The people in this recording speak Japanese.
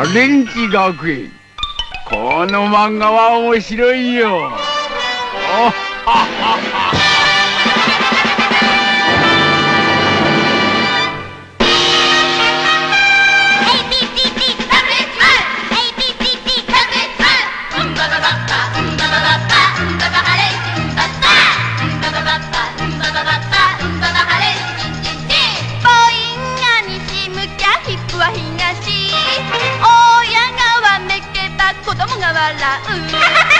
ハレンチ学園。この漫画は面白いよ。おっはっはは親 la euh. la.